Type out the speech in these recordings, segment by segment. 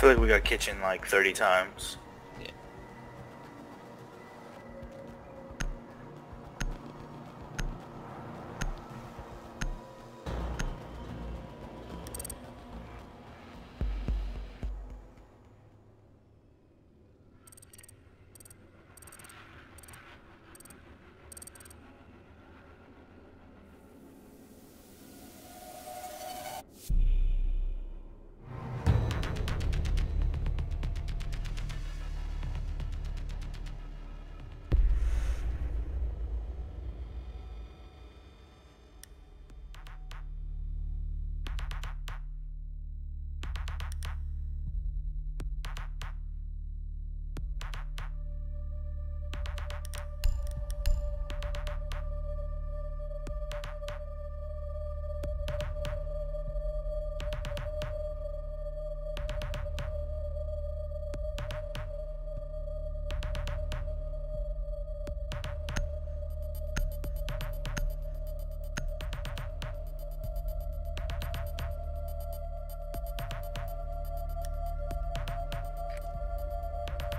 feel like we got kitchen like 30 times.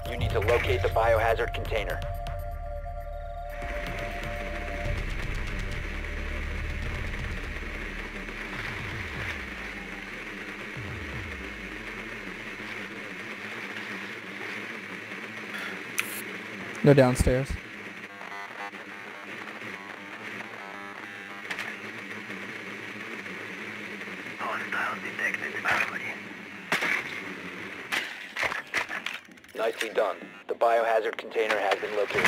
You need to locate the biohazard container. They're downstairs. Nicely done. The biohazard container has been located.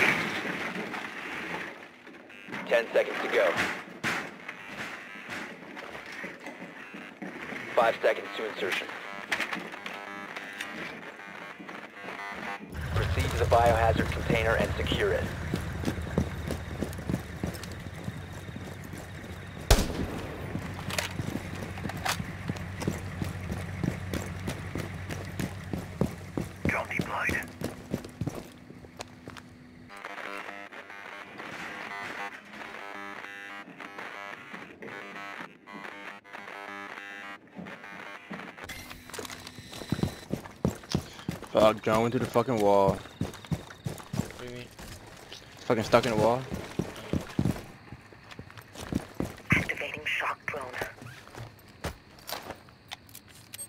Ten seconds to go. Five seconds to insertion. Proceed to the biohazard container and secure it. John went through the fucking wall. What do you mean? Fucking stuck in the wall. Activating shock drone.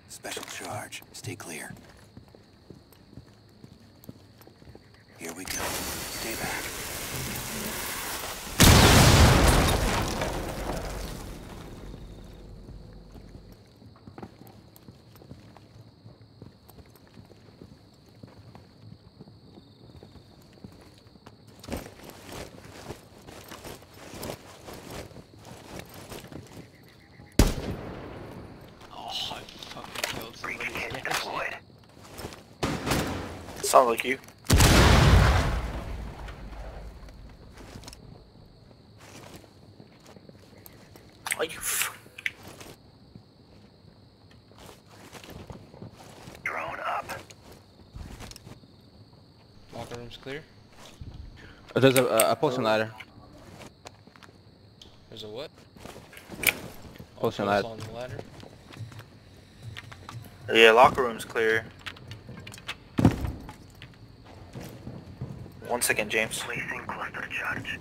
Special charge. Stay clear. Here we go. Stay back. Oh, I fucking killed somebody. Breach kit Yes. deployed. Sounds like you. Are you f- Drone up. Locker room's clear. Uh, There's a, a, a potion ladder. There's a what? Potion Pulse ladder. on the ladder. Yeah, locker room's clear. One second, James. Placing cluster charge.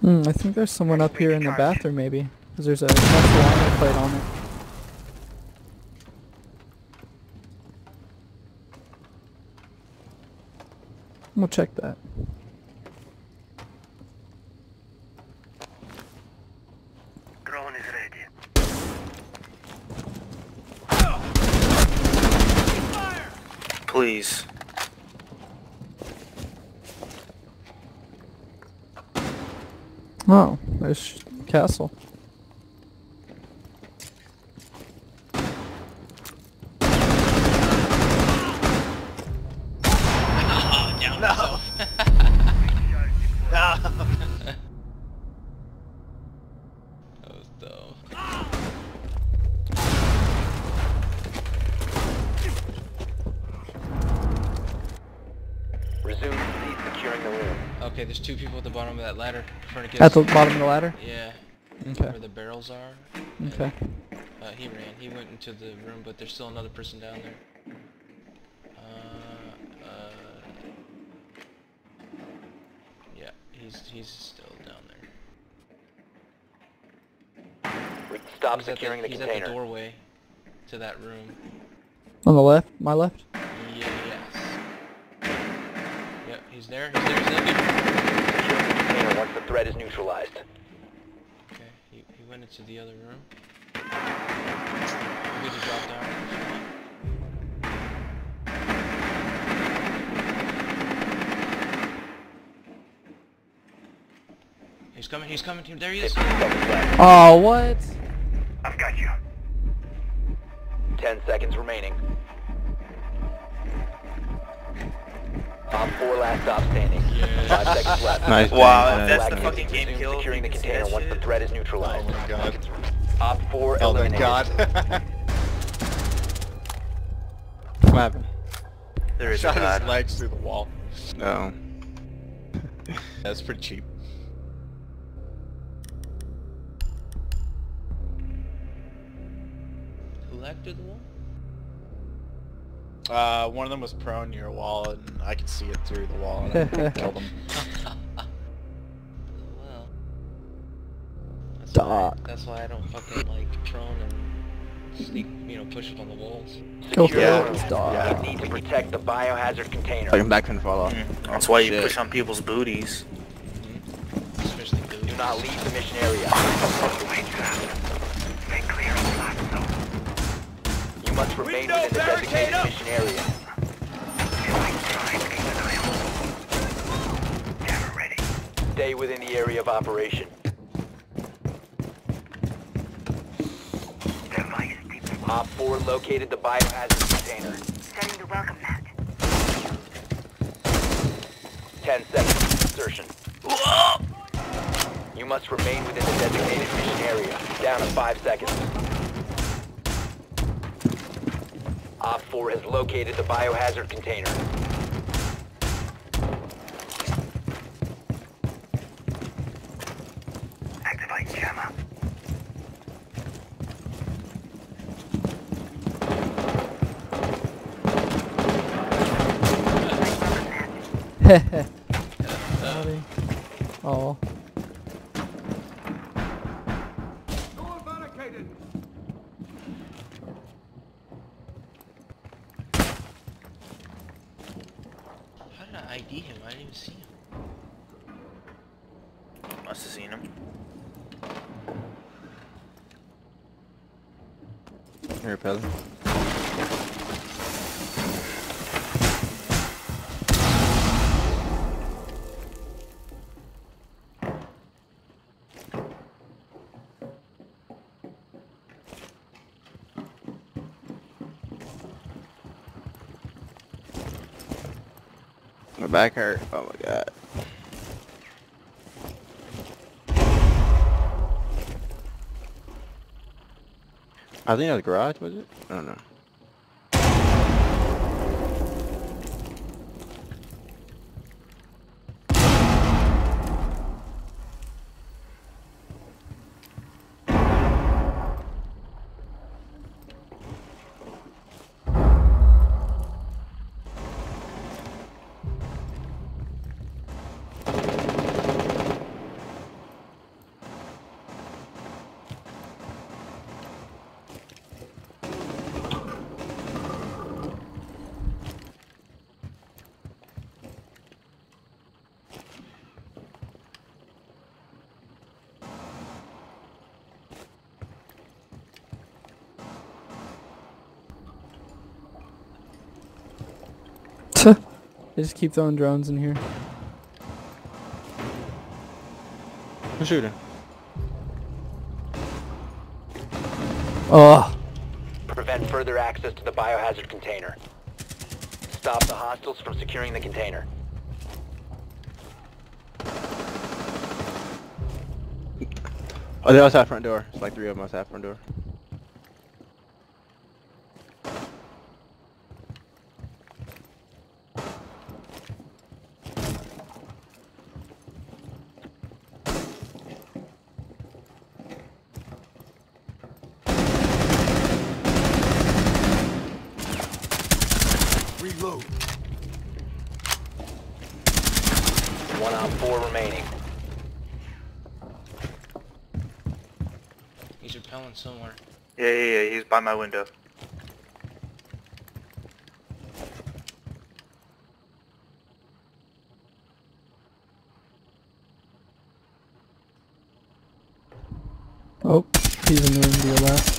Hmm, I think there's someone up here in the bathroom maybe. Because there's a armor plate on it. We'll check that. Drone is ready. Please. Oh, there's Castle. Oh, down no. no. That was dumb. Resume cease securing the room. Okay. Okay, there's two people at the bottom of that ladder trying to get At the bottom of the ladder? Yeah, Okay. where the barrels are. Okay. Uh, he ran. He went into the room, but there's still another person down there. Uh, uh, yeah, he's he's still down there. Re- Stop he's at securing the, he's at the doorway to that room. On the left? My left? He's there. He's there. He's there. Container once the threat is neutralized. Okay, he, he went into the other room. You good to drop down if you want. He's coming, he's coming to him. There he is. 15 seconds left. Oh, what? I've got you. 10 seconds remaining. Op 4 last stop standing. 5 seconds left. Nice. Wow, bang, that's nice the fucking game Resume kill. securing the You can see container that once the shit? threat is neutralized. Oh my god. OpFor Oh thank eliminated. god. What happened? There is a Shot his legs through the wall. No. That's pretty cheap. Who lagged through the wall? Uh, one of them was prone near a wall, and I could see it through the wall, and I killed him. well. That's why, that's why I don't fucking like prone and sneak, you know, push up on the walls. Go Secure for the it, room. need to protect the biohazard container. Fucking back fin fall off. Mm, That's why you Shit. push on people's booties. Especially dudes. Do not leave the mission area. Stay clear of the blast zone. You must remain within the designated mission area. Killing time. Keep an eye on. Jammer ready. Stay within the area of operation. OpFor located the biohazard container. Setting the welcome mat. 10 seconds. Insertion. You must remain within the designated mission area. Down to 5 seconds. Op 4 has located the biohazard container. Activate jammer. Heh Sorry. Oh. How did I ID him? I didn't even see him. Must have seen him. Here. My back hurt. Oh my god. I think that was garage, was it? I don't know. They just keep throwing drones in here. Who's shooting? Oh. Prevent further access to the biohazard container. Stop the hostiles from securing the container. Oh, they're outside front door. It's like three of them outside front door. Four remaining. He's repelling somewhere. Yeah, yeah, yeah. He's by my window. Oh, he's in the room to your left.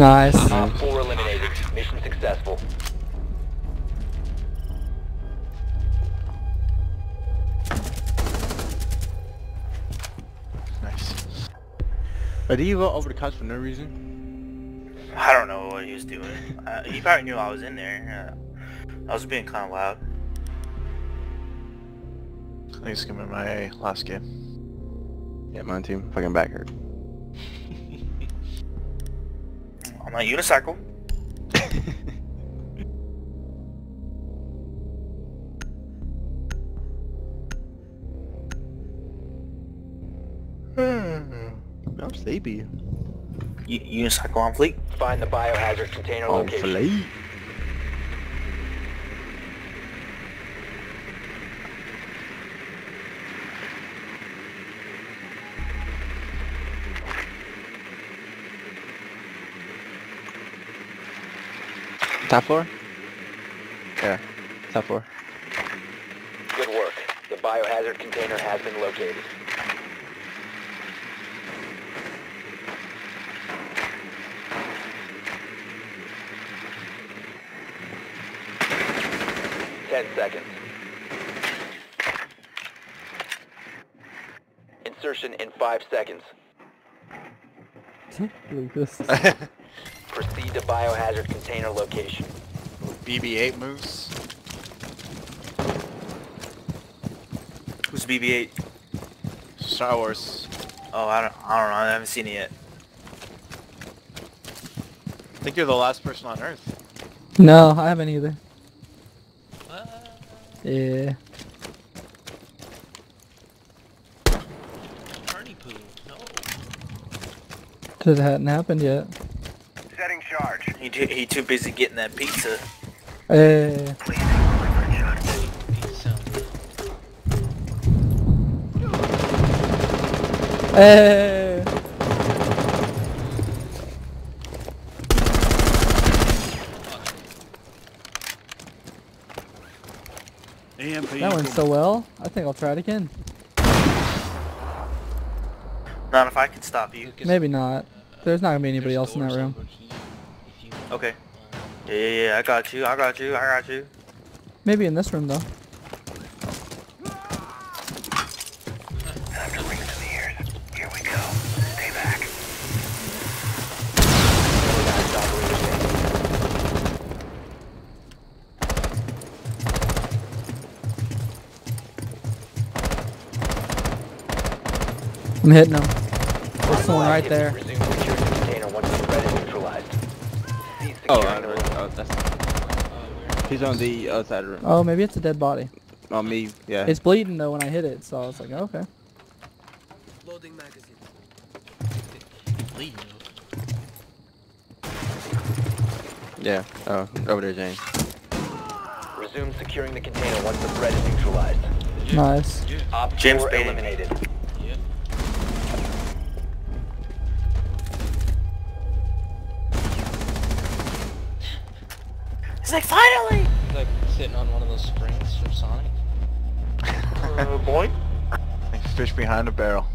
Nice. OpFor eliminated. Mission successful. Nice. But did you go over the couch for no reason? I don't know what he was doing. Uh, he probably knew I was in there. Uh, I was being kind of loud. I think it's gonna be my last game. Yeah, mine too. Fucking back hurt. On my unicycle. hmm. I'm sleepy. U- unicycle on fleet. Find the biohazard container On location. fleek. Top floor? Yeah, top floor. Good work. The biohazard container has been located. Ten seconds. Insertion in five seconds. Lucas. Proceed to biohazard container location. BB-8 moves. Who's BB-8? Star Wars. Oh, I don't, I don't know. I haven't seen it yet. I think you're the last person on Earth. No, I haven't either. What? Yeah. Party poo. No. It hadn't happened yet. Setting charge. He too, he too busy getting that pizza. Eh. Eh. Hey. Pizza sound good. Hey. EMP. That went so well. I think I'll try it again. Not if I can stop you. Maybe not. There's not gonna be anybody else in that room. over to you if you- Okay. Yeah, yeah, yeah. I got you. I got you. I got you. Maybe in this room though. I'm hitting him. There's someone right there. Resume securing the container once the threat is neutralized. Cease Oh, securing the room. oh, that's, Oh, he's on the other side of the room. Oh, maybe it's a dead body. On me, yeah. It's bleeding though when I hit it, so I was like, oh, okay. Loading magazine. Bleeding yeah. Oh, over there, James. Resume securing the container once the threat is neutralized. Nice. Yeah. Op James eliminated. Yeah. He's like, finally! He's like sitting on one of those springs from Sonic. Uh, boy. Like fish behind a barrel.